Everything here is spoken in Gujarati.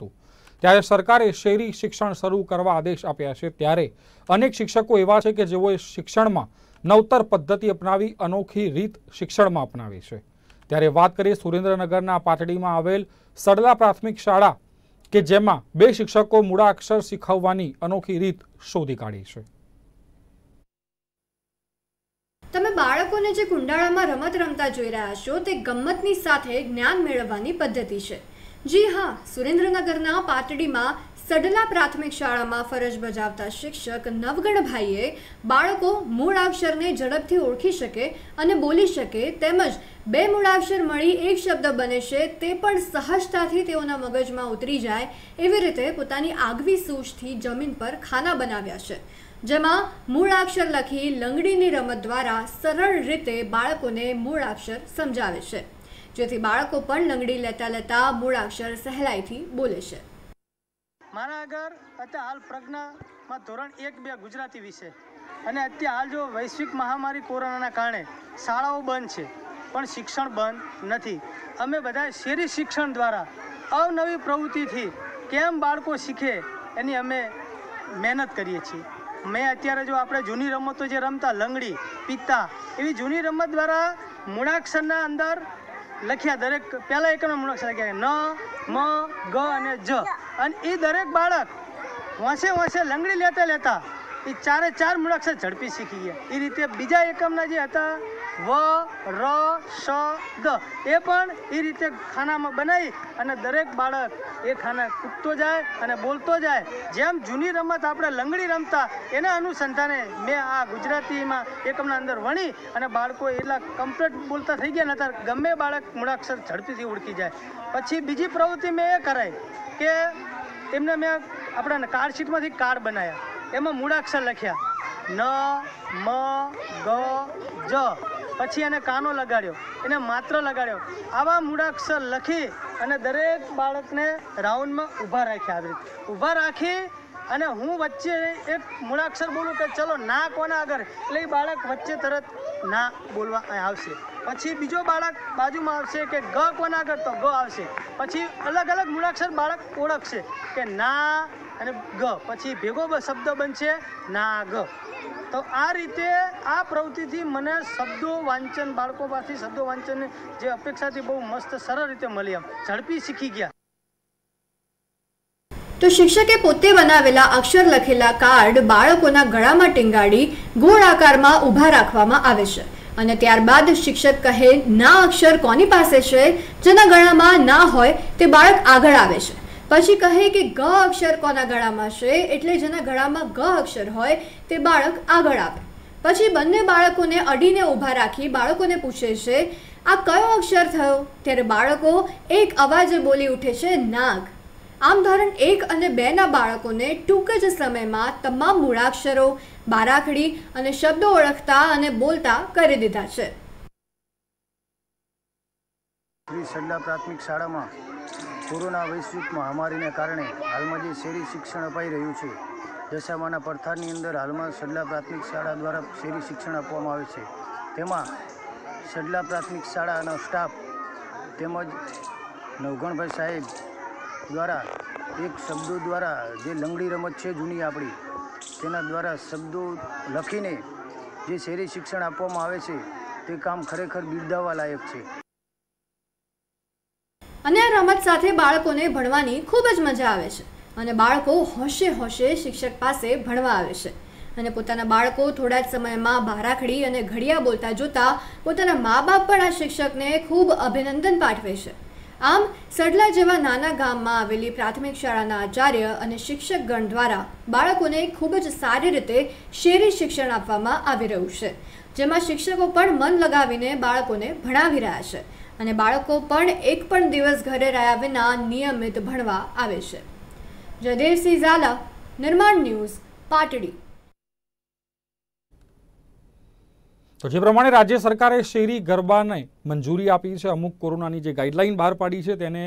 હતું. ત્યારે સરકારે શેરી શિક્ષણ શરૂ કરવા આદેશ આપ્યા છે. ત્યારે અનેક શિક્ષકો એવા છે કે જેઓએ શિક્ષણમાં નવતર પદ્ધતિ અપનાવી, અનોખી રીત શિક્ષણમાં અપનાવી છે. ત્યારે વાત કરીએ સુરેન્દ્રનગરના પાટડીમાં આવેલ સરલા પ્રાથમિક શાળા કે જેમાં બે શિક્ષકો મૂળાક્ષર શીખવવાની અનોખી રીત શોધી કાઢી છે. તમે બાળકોને જે કુંડાળામાં રમત રમતા જોઈ રહ્યા છો તે ગમ્મતની સાથે જ્ઞાન મેળવવાની પદ્ધતિ છે. જી હા, સુરેન્દ્રનગરના પાટડીમાં સડલા પ્રાથમિક શાળામાં ફરજ બજાવતા શિક્ષક નવગણભાઈએ બાળકો મૂળાક્ષરને ઝડપથી ઓળખી શકે અને બોલી શકે તેમજ બે મૂળાક્ષર મળી એક શબ્દ બને છે તે પણ સહજતાથી તેઓના મગજમાં ઉતરી જાય એવી રીતે પોતાની આગવી સૂઝથી જમીન પર ખાના બનાવ્યા છે, જેમાં મૂળાક્ષર લખી લંગડીની રમત દ્વારા સરળ રીતે બાળકોને મૂળાક્ષર સમજાવે છે. જેથી બાળકો પણ લંગડી લેતા લેતા મૂળાક્ષર સહેલાઈથી બોલે છે. મારા આગળ અત્યારે હાલ પ્રજ્ઞામાં ધોરણ એક બે ગુજરાતી વિષય. અને અત્યારે હાલ જો વૈશ્વિક મહામારી કોરોનાના કારણે શાળાઓ બંધ છે, પણ શિક્ષણ બંધ નથી. અમે બધા શેરી શિક્ષણ દ્વારા અવનવી પ્રવૃત્તિથી કેમ બાળકો શીખે એની અમે મહેનત કરીએ છીએ. મેં અત્યારે જો આપણે જૂની રમતો જે રમતા, લંગડી, પિત્તા, એવી જૂની રમત દ્વારા મૂળાક્ષરના અંદર લખ્યા દરેક, પહેલા એકમ મૂળાક્ષર લખ્યા ન, મ, ગ અને જ. અને એ દરેક બાળક વાંસે વાંસે લંગડી લેતા લેતા એ ચારે ચાર મૂળાક્ષર ઝડપી શીખી ગયા. એ રીતે બીજા એકમના જે હતા વ, ર, શ દ એ પણ એ રીતે ખાનામાં બનાવી અને દરેક બાળક એ ખાના કૂદતો જાય અને બોલતો જાય. જેમ જૂની રમત આપણે લંગડી રમતા, એના અનુસંધાને મેં આ ગુજરાતીમાં એકમના અંદર વણી અને બાળકો એટલા કમ્પ્લીટ બોલતા થઈ ગયા નતા ગમે બાળક મૂળાક્ષર ઝડપીથી ઓળખી જાય. પછી બીજી પ્રવૃત્તિ મેં એ કરાઈ કે એમને મેં આપણા કાર્ડશીટમાંથી કાર્ડ બનાવ્યા એમાં મૂળાક્ષર લખ્યા. ન, મ, ગ, જ. પછી એને કાનો લગાડ્યો, એને માત્ર લગાડ્યો. આવા મૂળાક્ષર લખી અને દરેક બાળકને રાઉન્ડમાં ઊભા રાખ્યા આવી ઊભા રાખી અને હું વચ્ચે એક મૂળાક્ષર બોલું કે ચલો ના કોના આગળ, એટલે એ બાળક વચ્ચે તરત ના બોલવા આવશે. પછી બીજો બાળક બાજુમાં આવશે કે ગ કોના આગળ, તો ગ આવશે. પછી અલગ અલગ મૂળાક્ષર બાળક ઓળખશે કે ના અને ગ. પછી ભેગો શબ્દ બનશે ના ગ. તો આ રીતે આ પ્રવૃત્તિથી મને શબ્દો વાંચન બાળકો પાસેથી શબ્દો વાંચન જે અપેક્ષાથી બહુ મસ્ત, સરળ રીતે મળી આમ ઝડપી શીખી ગયા. તો શિક્ષકે પોતે બનાવેલા અક્ષર લખેલા કાર્ડ બાળકોના ગળામાં ટીંગાડી ગોળ આકારમાં ઊભા રાખવામાં આવે છે. અને ત્યારબાદ શિક્ષક કહે, ના અક્ષર કોની પાસે છે? જેના ગળામાં ના હોય તે બાળક આગળ આવે છે. પછી કહે કે ગ અક્ષર કોના ગળામાં છે? એટલે જેના ગળામાં ગ અક્ષર હોય તે બાળક આગળ આવે પછી બંને બાળકોને અડીને ઊભા રાખી બાળકોને પૂછે છે, આ કયો અક્ષર થયો? ત્યારે બાળકો એક અવાજે બોલી ઉઠે છે, નાગ. આમ ધોરણ એક અને બેના બાળકોને ટૂંક જ સમયમાં તમામ મૂળાક્ષરો, બારાખડી અને શબ્દો ઓળખતા અને બોલતા કરી દીધા છે. સડલા પ્રાથમિક શાળામાં કોરોના વૈશ્વિક મહામારીને કારણે હાલમાં જે શેરી શિક્ષણ અપાઈ રહ્યું છે, દશામાના પડથારની અંદર હાલમાં સડલા પ્રાથમિક શાળા દ્વારા શેરી શિક્ષણ આપવામાં આવે છે. તેમાં સડલા પ્રાથમિક શાળાનો સ્ટાફ તેમજ નવગણભાઈ સાહેબ દ્વારા એક શબ્દો દ્વારા જે લંગડી રમત છે જૂની આપણી, તેના દ્વારા શબ્દો લખીને જે શેરી શિક્ષણ આપવામાં આવે છે, તે કામ ખરેખર બિરદાવવા લાયક છે. અને રમત સાથે બાળકોને ભણવાની ખૂબ જ મજા આવે છે. અને બાળકો હોશે હોશે શિક્ષક પાસે ભણવા આવે છે. અને પોતાના બાળકો થોડા જ સમયમાં ભારાખડી અને ઘડિયા બોલતા જોતા પોતાના મા બાપ પણ આ શિક્ષકને ખૂબ અભિનંદન પાઠવે છે. આમ, સડલા જેવા નાના ગામમાં આવેલી પ્રાથમિક શાળાના આચાર્ય અને શિક્ષકગણ દ્વારા બાળકોને ખૂબ જ સારી રીતે શેરી શિક્ષણ આપવામાં આવી રહ્યું છે. જેમાં શિક્ષકો પણ મન લગાવીને બાળકોને ભણાવી રહ્યા છે. અને બાળકો પણ એક પણ દિવસ ઘરે રહ્યા વિના નિયમિત ભણવા આવે છે. જયદેવસિંહ ઝાલા, નિર્માણ ન્યૂઝ, પાટડી. તો જે પ્રમાણે રાજ્ય સરકારે શેરી ગરબાને મંજૂરી આપી છે, અમુક કોરોનાની જે ગાઈડલાઈન બહાર પાડી છે, તેને